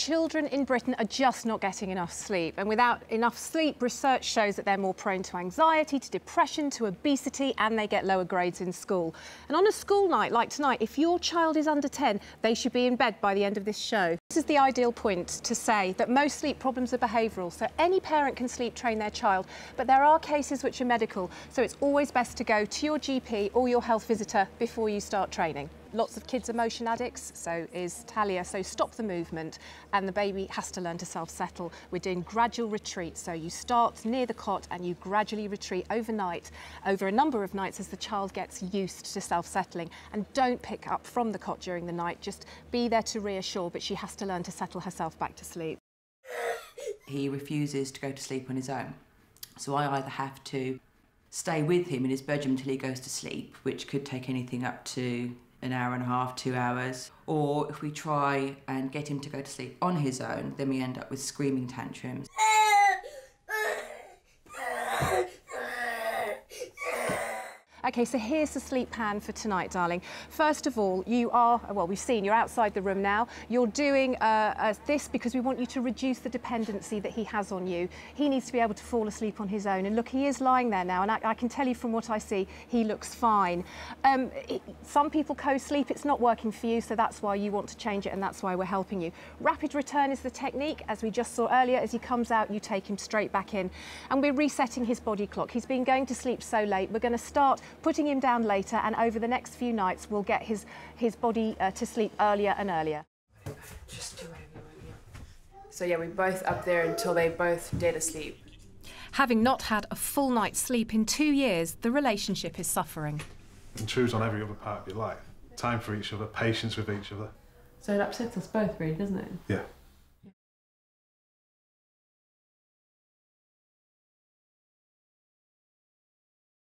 Children in Britain are just not getting enough sleep. And without enough sleep, research shows that they're more prone to anxiety, to depression, to obesity, and they get lower grades in school. And on a school night like tonight, if your child is under 10, they should be in bed by the end of this show. This is the ideal point to say that most sleep problems are behavioural, so any parent can sleep train their child, but there are cases which are medical, so it's always best to go to your GP or your health visitor before you start training. Lots of kids are motion addicts, so is Talia, so stop the movement and the baby has to learn to self-settle. We're doing gradual retreat, so you start near the cot and you gradually retreat overnight, over a number of nights as the child gets used to self-settling. And don't pick up from the cot during the night, just be there to reassure, but she has to learn to settle herself back to sleep. He refuses to go to sleep on his own. So I either have to stay with him in his bedroom until he goes to sleep, which could take anything up to an hour and a half, two hours. Or if we try and get him to go to sleep on his own, then we end up with screaming tantrums. Okay, so here's the sleep plan for tonight, darling. First of all, you are, well, we've seen you're outside the room now. You're doing uh, uh, this because we want you to reduce the dependency that he has on you. He needs to be able to fall asleep on his own. And look, he is lying there now, and I, I can tell you from what I see, he looks fine. Um, it, some people co-sleep, it's not working for you, so that's why you want to change it, and that's why we're helping you. Rapid return is the technique. As we just saw earlier, as he comes out, you take him straight back in. And we're resetting his body clock. He's been going to sleep so late. We're going to start putting him down later, and over the next few nights, we'll get his, his body uh, to sleep earlier and earlier. Just do whatever. So yeah, we're both up there until they both dead asleep. Having not had a full night's sleep in two years, the relationship is suffering. Intrudes on every other part of your life. Time for each other, patience with each other. So it upsets us both, really, doesn't it? Yeah.